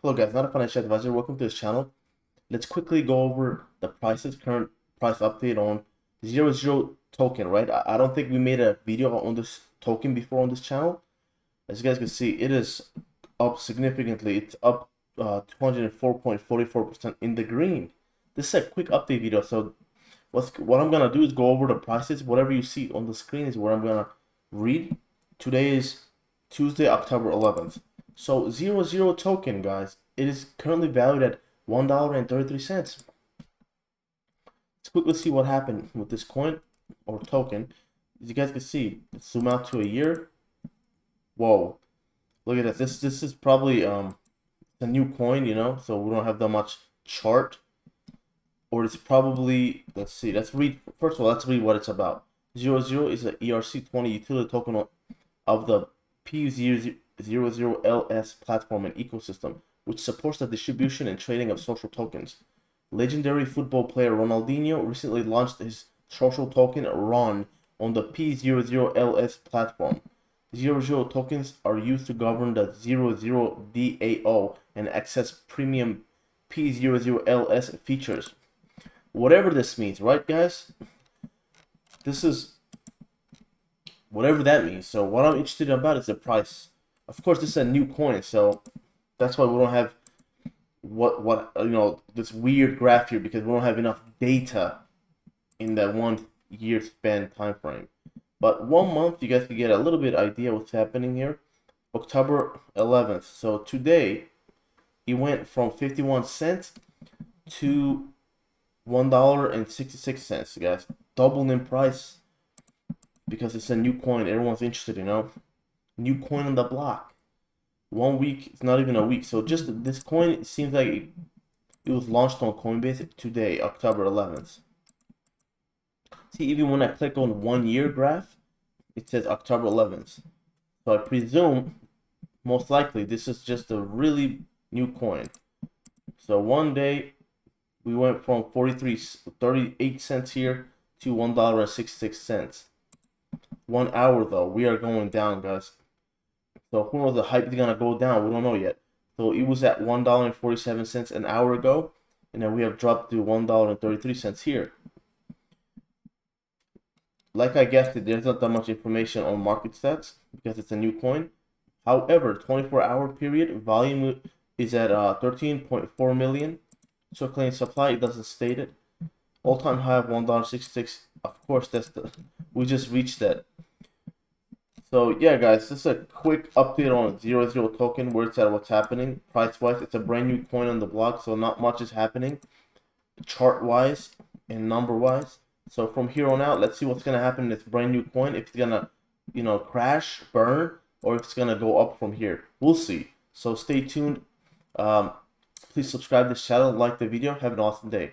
Hello guys, not a financial advisor. Welcome to this channel. Let's quickly go over the prices, current price update on zero zero token, right? I, I don't think we made a video on this token before on this channel. As you guys can see, it is up significantly. It's up 204.44% uh, in the green. This is a quick update video. So what's, what I'm going to do is go over the prices. Whatever you see on the screen is what I'm going to read. Today is Tuesday, October 11th. So zero zero token, guys, it is currently valued at one dollar and thirty three cents. Let's quickly see what happened with this coin or token. As you guys can see, zoom out to a year. Whoa, look at that. This this is probably um a new coin, you know, so we don't have that much chart. Or it's probably let's see. Let's read first of all. Let's read what it's about. Zero zero is an ERC20 utility token of the P0 00LS platform and ecosystem, which supports the distribution and trading of social tokens. Legendary football player Ronaldinho recently launched his social token RON on the P00LS platform. 00 tokens are used to govern the 00 DAO and access premium P00LS features. Whatever this means, right guys? This is whatever that means. So what I'm interested about is the price. Of course, this is a new coin, so that's why we don't have what what you know this weird graph here because we don't have enough data in that one year span time frame. But one month, you guys can get a little bit idea what's happening here. October 11th. So today, it went from 51 cents to $1.66, guys. Double in price because it's a new coin. Everyone's interested, you know new coin on the block. One week, it's not even a week. So just this coin, it seems like it, was launched on Coinbase today, October 11th. See, even when I click on one year graph, it says October 11th. So I presume, most likely, this is just a really new coin. So one day, we went from 43, 38 cents here to $1.66. One hour though, we are going down, guys. So who knows the hype is gonna go down? We don't know yet. So it was at one dollar and forty seven cents an hour ago, and then we have dropped to one dollar and thirty three cents here. Like I guessed it, there's not that much information on market stats because it's a new coin. However, 24 hour period volume is at uh, 13.4 million. Circulating supply, it doesn't state it. All time high of $1.66. Of course, that's the we just reached that. So yeah, guys, just a quick update on Zero Zero token, where it's at, what's happening. Price wise, it's a brand new coin on the block, so not much is happening, chart wise and number wise. So from here on out, let's see what's gonna happen in this brand new coin. If it's gonna, you know, crash, burn, or if it's gonna go up from here. We'll see. So stay tuned. Um, please subscribe to this channel, like the video. Have an awesome day.